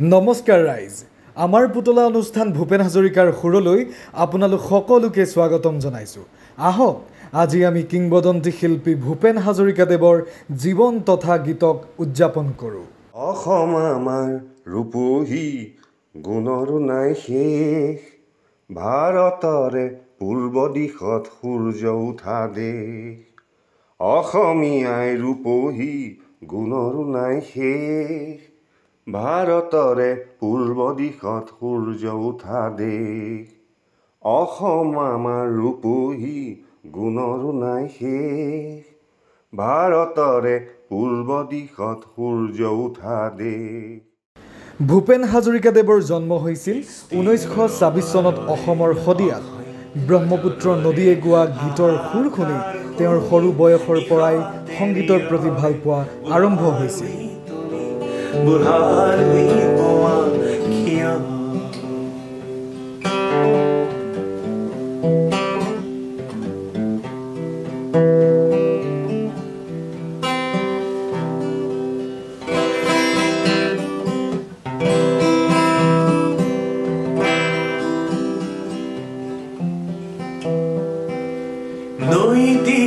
নমস্কাৰ ৰাইজ আমাৰ পুতলা অনুষ্ঠান ভূপেন হাজৰিকাৰ সুৰলৈ আপোনালোক সকলোকে স্বাগতম জনাইছোঁ। আহক আজি আমি কিংবদন্তী শিল্পী ভূপেন হাজৰিকাদেৱৰ জীৱন তথা গীতক উদযাপন কৰোঁ। অসম আমাৰ ৰূপহী গুণৰো নাই শেষ। ভাৰতৰে পূৰ্ব দিশত সূৰ্য উঠা দেশ। অসমীয়াই ৰূপহী গুণৰো নাই শেষ। ভাৰতৰে পূৰ্ব দিশত সূৰ্য উঠা দেশ। অসম আমাৰ ৰূপহী গুণৰো নাই শেষ। ভাৰতৰে পূৰ্ব দিশত সূৰ্য উঠা দেশ। ভূপেন হাজৰিকাদেৱৰ জন্ম হৈছিল ঊনৈছশ ছাব্বিছ চনত অসমৰ শদিয়াত। ব্ৰহ্মপুত্ৰ নদীয়ে গোৱা গীতৰ সুৰ শুনি তেওঁৰ সৰু বয়সৰ পৰাই সংগীতৰ প্ৰতি ভাল পোৱা আৰম্ভ হৈছিল।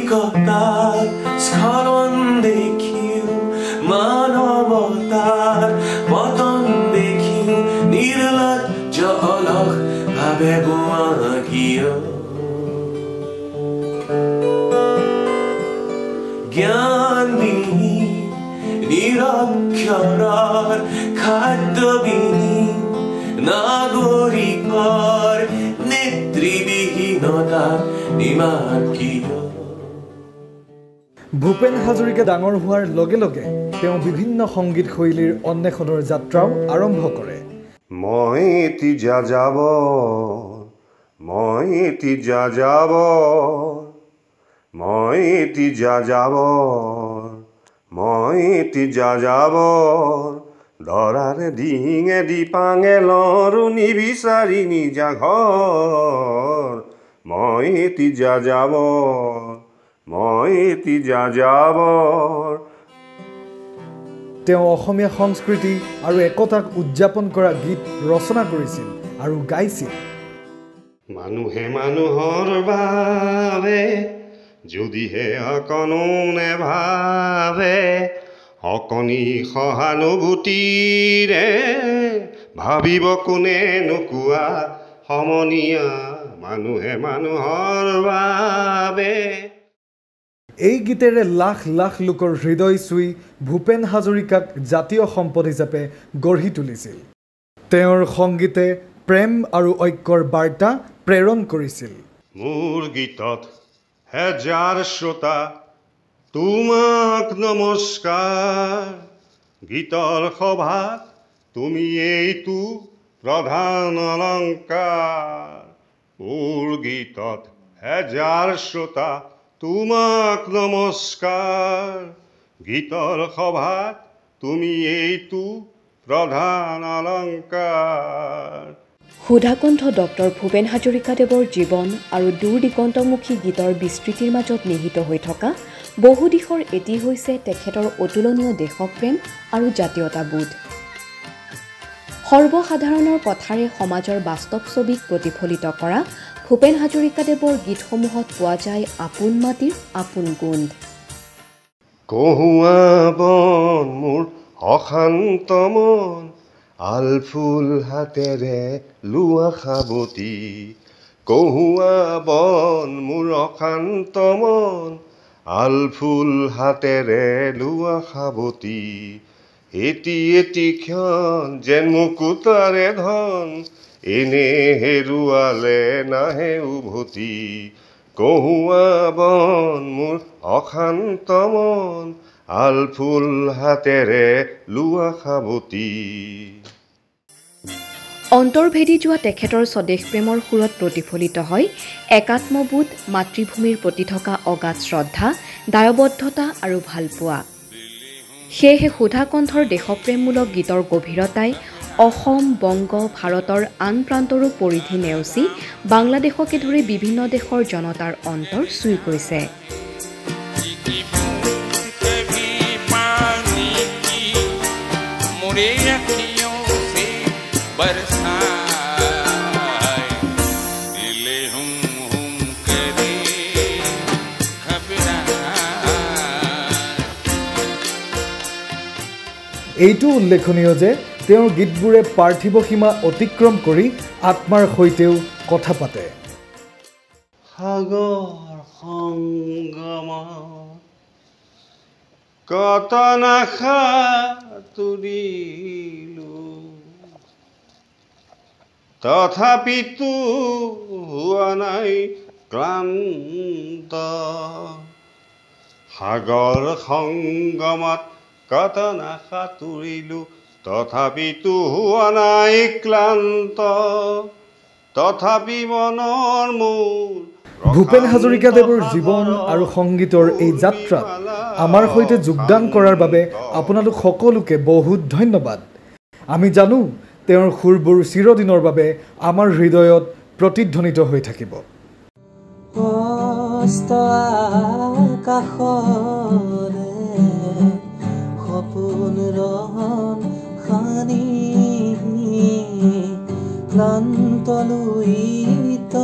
নৈতিকতার স্খলন দেখিও, মানবতার পতন দেখিও, নির্লজ্জ অলক ভাবে বুয়া গিয়। জ্ঞানবিহীন নিরক্ষরার, খাদ্যবিহীন, নাগরিকর নেতৃবিহীনতা নিমার্কীয় ভূপেন হাজৰিকা ডাঙৰ হোৱাৰ লগে লগে তেওঁ বিভিন্ন সংগীত শৈলীৰ অন্বেষণৰ যাত্ৰাও আৰম্ভ কৰে। মই এটি যাযাব মই এটি যাযাব মই এটি যাযাব মই এটি যাযাব। ধৰাৰে ডিঙে দিপাঙে লৰো নিবিচাৰি নিজা ঘৰ মই এটি যাযাব। মই এটি যাযাব তেওঁ অসমীয়া সংস্কৃতি আৰু একতাক উদযাপন কৰা গীত ৰচনা কৰিছিল আৰু গাইছিল। মানুহে মানুহৰ বাবে যদিহে অকণো নেভাবে অকণি সহানুভূতিৰে ভাবিব কোনে নোকোৱা সমনীয়া মানুহে মানুহৰ বাবে। এই গীতেৰে লাখ লাখ লোকৰ হৃদয় চুই ভূপেন হাজৰিকাক জাতীয় সম্পদ হিচাপে গঢ়ি তুলিছিল। তেওঁৰ সংগীতে প্ৰেম আৰু ঐক্যৰ বাৰ্তা প্ৰেৰণ কৰিছিল। মোৰ গীতত হেজাৰ শ্ৰোতা তোমাক নমস্কাৰ। গীতৰ সভাত তুমি এইটো প্ৰধান অলংকাৰ। মোৰ গীতত হেজাৰ শ্ৰোতা তোমাক নমস্কাৰ। গীতৰ সভাত তুমি এইটো প্ৰধান অলংকাৰ। সুধাকণ্ঠ ডক্টৰ ভূপেন হাজৰিকাদেৱৰ জীৱন আৰু দূৰ দিগন্তমুখী গীতৰ বিস্তৃতিৰ মাজত নিহিত হৈ থকা বহু দিশৰ এটি হৈছে তেখেতৰ অতুলনীয় দেশপ্ৰেম আৰু জাতীয়তাবোধ। সৰ্বসাধাৰণৰ কথাৰে সমাজৰ বাস্তৱ ছবিক প্ৰতিফলিত কৰা ভূপেন হাজৰিকাদেৱৰ গীতসমূহত পোৱা যায় আপোন মাটিৰ আপোন গোন্ধ। কহুৱা বন মোৰ অশান্ত মন আলফুল হাতেৰে লোৱা সাৱতি কহুৱা বন মোৰ অশান্ত মন আলফুল হাতেৰে লোৱা সাৱতি এটি এটি ক্ষণ যেন মুকুতাৰে ধন। এনে হেৰুৱালে নাহে উভতি কহুৱা বন মোৰ অশান্ত মন। আলফুল হাতেৰে লোৱা সাৱতি অন্তৰ্ভেদি যোৱা তেখেতৰ স্বদেশ প্ৰেমৰ সুৰত প্ৰতিফলিত হয় একাত্মবোধ মাতৃভূমিৰ প্ৰতি থকা অগাধ শ্ৰদ্ধা, দায়বদ্ধতা আৰু ভালপোৱা। সেয়েহে সুধাকণ্ঠৰ দেশপ্ৰেমমূলক গীতৰ গভীৰতাই অসম বংগ ভাৰতৰ আন প্ৰান্তৰো পৰিধি নেওচি বাংলাদেশকে ধৰি বিভিন্ন দেশৰ জনতাৰ অন্তৰ চুই গৈছে। এইটো উল্লেখনীয় যে তেওঁৰ গীতবোৰে পাৰ্থিৱ সীমা অতিক্ৰম কৰি আত্মাৰ সৈতেও কথা পাতে। সাগৰ সংগম কত নাশা তুলিলো তথাপিতো হোৱা নাই ক্লান্ত। সাগৰ সংগমত কত নাশা তুলিলো তথাপিতো হোৱা নাই ক্লান্ত। তথাপি মনৰ মোৰ ভূপেন হাজৰিকাদেৱৰ জীৱন আৰু সংগীতৰ এই যাত্ৰাত আমাৰ সৈতে যোগদান কৰাৰ বাবে আপোনালোক সকলোকে বহুত ধন্যবাদ। আমি জানো তেওঁৰ সুৰবোৰ চিৰদিনৰ বাবে আমাৰ হৃদয়ত প্ৰতিধ্বনিত হৈ থাকিব। আকাশৰে সপোন ৰহন সানি ক্লান্ত লুইত